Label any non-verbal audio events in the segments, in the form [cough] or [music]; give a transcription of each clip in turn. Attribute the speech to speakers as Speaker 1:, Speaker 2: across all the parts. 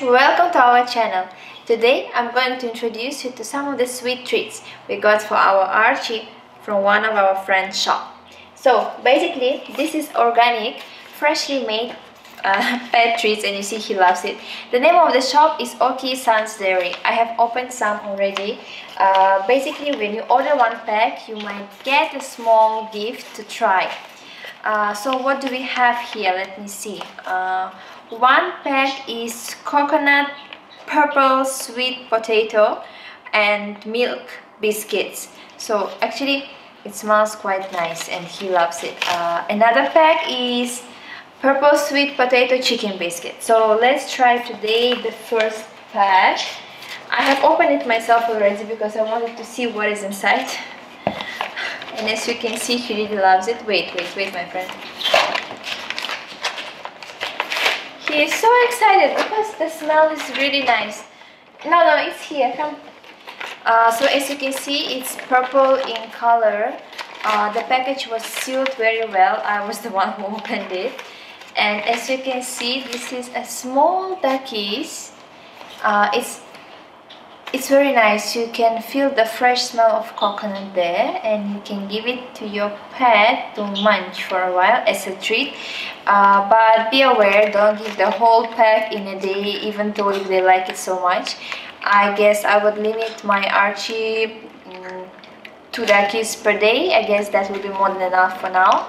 Speaker 1: welcome to our channel. Today I'm going to introduce you to some of the sweet treats we got for our Archie from one of our friends shop. So basically this is organic, freshly made uh, [laughs] pet treats and you see he loves it. The name of the shop is Okie San's Diary. I have opened some already. Uh, basically when you order one pack you might get a small gift to try. Uh, so what do we have here? Let me see. One pack is coconut purple sweet potato and milk biscuits. So actually it smells quite nice and he loves it. Uh, another pack is purple sweet potato chicken biscuit. So let's try today the first pack I have opened it myself already because I wanted to see what is inside. And as you can see he really loves it. Wait wait wait my friend he is so excited because the smell is really nice. No, no, it's here. Come. Uh, so as you can see, it's purple in color. Uh, the package was sealed very well. I was the [laughs] one who opened it. And as you can see, this is a small duckies. Uh, it's it's very nice. You can feel the fresh smell of coconut there and you can give it to your pet to munch for a while as a treat. Uh, but be aware don't give the whole pack in a day even though if they like it so much. I guess I would limit my Archie um, two duckies per day. I guess that will be more than enough for now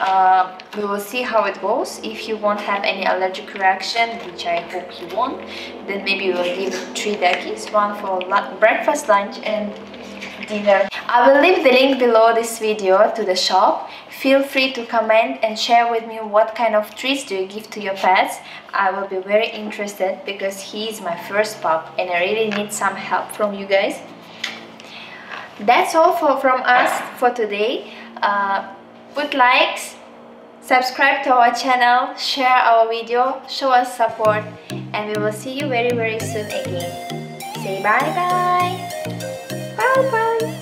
Speaker 1: uh, we will see how it goes. If you won't have any allergic reaction which I hope you won't then maybe we'll give three duckies one for breakfast lunch and dinner. I will leave the link below this video to the shop. Feel free to comment and share with me what kind of treats do you give to your pets. I will be very interested because he is my first pup and I really need some help from you guys. That's all for, from us for today. Uh, put likes subscribe to our channel share our video show us support and we will see you very very soon again. Say bye bye bye bye